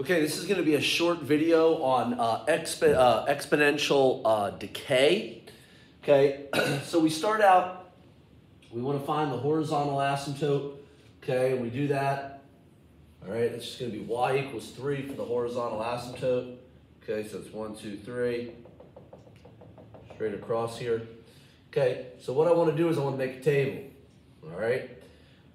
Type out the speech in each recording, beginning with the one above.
Okay, this is going to be a short video on uh, uh, exponential uh, decay. Okay, so we start out, we want to find the horizontal asymptote. Okay, and we do that. All right, it's just going to be y equals 3 for the horizontal asymptote. Okay, so it's 1, 2, 3. Straight across here. Okay, so what I want to do is I want to make a table. All right,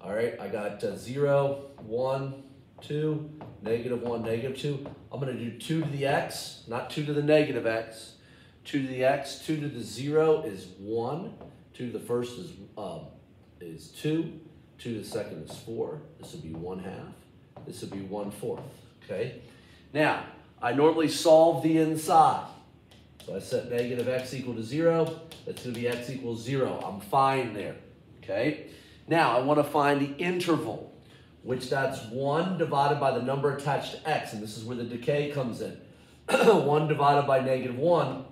all right, I got uh, 0, 1, 2, negative 1, negative 2. I'm going to do 2 to the x, not 2 to the negative x. 2 to the x, 2 to the 0 is 1. 2 to the first is, um, is 2. 2 to the second is 4. This would be 1 half. This would be 1 fourth. Okay? Now, I normally solve the inside. So I set negative x equal to 0. That's going to be x equals 0. I'm fine there. Okay? Now, I want to find the interval which that's 1 divided by the number attached to x, and this is where the decay comes in. 1 divided by negative 1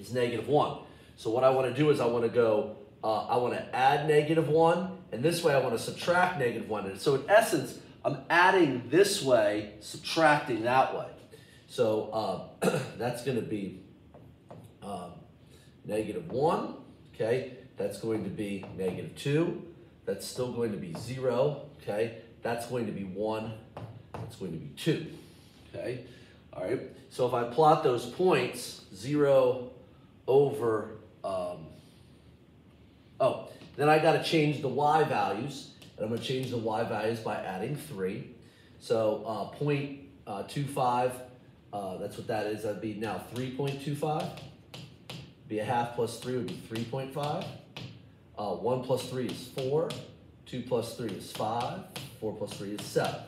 is negative 1. So what I want to do is I want to go, uh, I want to add negative 1, and this way I want to subtract negative 1. And so in essence, I'm adding this way, subtracting that way. So uh, that's going to be um, negative 1, okay? That's going to be negative 2. That's still going to be 0, okay? That's going to be 1. That's going to be 2. Okay? All right. So if I plot those points, 0 over, um, oh, then I got to change the y values. And I'm going to change the y values by adding 3. So uh, 0.25, uh, uh, that's what that is. That'd be now 3.25. Be a half plus 3 would be 3.5. Uh, 1 plus 3 is 4. 2 plus 3 is 5. 4 plus 3 is 7.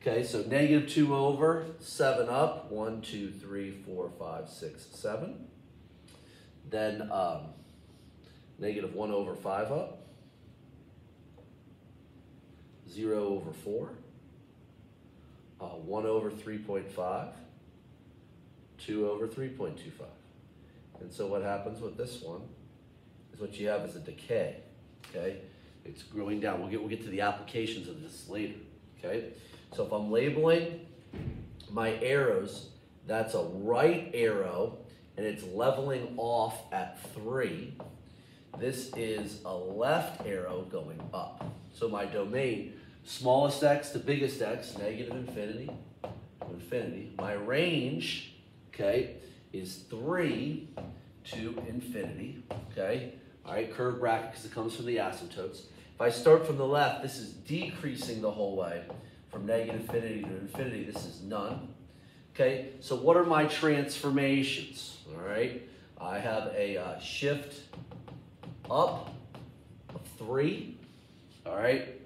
Okay, so negative 2 over, 7 up, 1, 2, 3, 4, 5, 6, 7. Then um, negative 1 over 5 up, 0 over 4, uh, 1 over 3.5, 2 over 3.25. And so what happens with this one is what you have is a decay, okay? It's growing down. We'll get, we'll get to the applications of this later, okay? So if I'm labeling my arrows, that's a right arrow, and it's leveling off at 3. This is a left arrow going up. So my domain, smallest x to biggest x, negative infinity to infinity. My range, okay, is 3 to infinity, okay? All right, curve bracket because it comes from the asymptotes. If I start from the left, this is decreasing the whole way from negative infinity to infinity. This is none. Okay, so what are my transformations? All right, I have a uh, shift up of three. All right,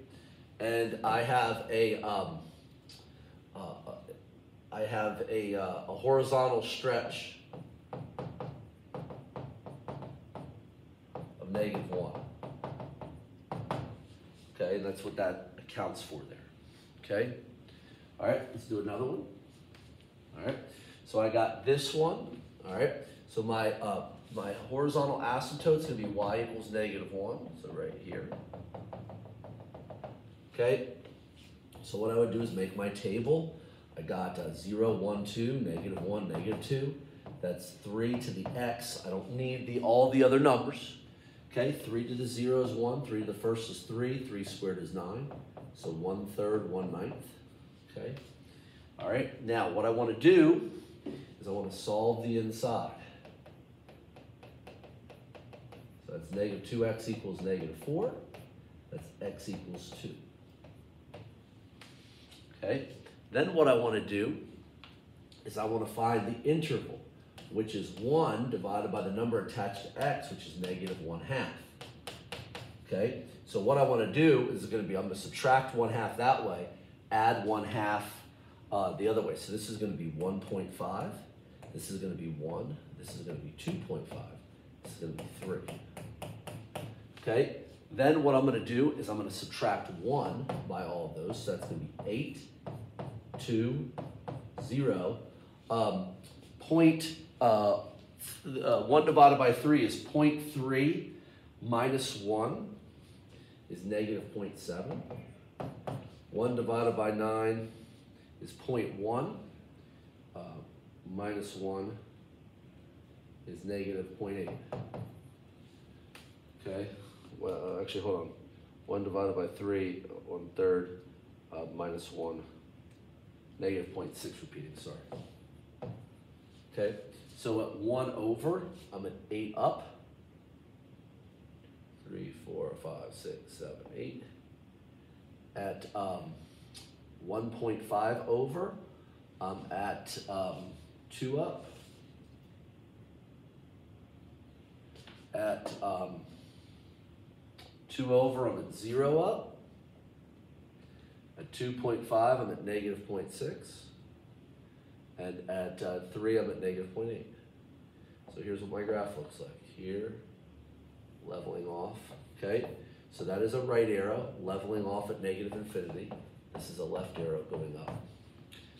and I have a um, uh, I have a, uh, a horizontal stretch negative one. Okay, and that's what that accounts for there. Okay? All right, let's do another one. All right, so I got this one. All right, so my uh, my horizontal asymptote is going to be y equals negative 1, so right here. Okay, so what I would do is make my table. I got uh, 0, 1, 2, negative 1, negative 2. That's 3 to the x. I don't need the all the other numbers. Okay, 3 to the 0 is 1, 3 to the first is 3, 3 squared is 9. So 1 third, 1 ninth. Okay, all right, now what I want to do is I want to solve the inside. So that's negative 2x equals negative 4. That's x equals 2. Okay, then what I want to do is I want to find the interval which is 1 divided by the number attached to x, which is negative 1 half. Okay, so what I want to do is going to be, I'm going to subtract 1 half that way, add 1 half uh, the other way. So this is going to be 1.5, this is going to be 1, this is going to be 2.5, this is going to be 3. Okay, then what I'm going to do is I'm going to subtract 1 by all of those, so that's going to be 8, 2, 0. Um, point uh, uh, 1 divided by 3 is 0.3 minus 1 is negative 0.7. 1 divided by 9 is 0.1. Uh, minus 1 is negative 0.8. Okay, well, uh, actually, hold on. 1 divided by 3, one third, uh, minus 1, negative 0.6 repeating, sorry. Okay, so at 1 over, I'm at 8 up. 3, 4, 5, 6, 7, 8. At um, 1.5 over, I'm at um, 2 up. At um, 2 over, I'm at 0 up. At 2.5, I'm at negative 0.6. And at uh, 3, I'm at negative 0.8. So here's what my graph looks like. Here, leveling off, okay? So that is a right arrow, leveling off at negative infinity. This is a left arrow going up.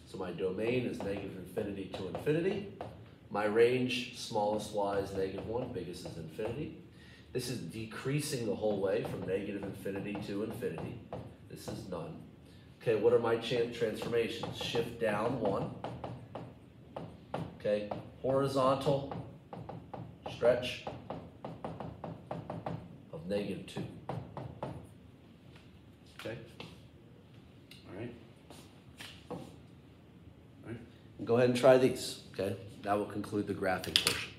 So my domain is negative infinity to infinity. My range, smallest y is negative 1, biggest is infinity. This is decreasing the whole way from negative infinity to infinity. This is none. Okay, what are my transformations? Shift down 1. Okay, horizontal, stretch of negative 2. Okay? All right? All right. Go ahead and try these. Okay? That will conclude the graphing portion.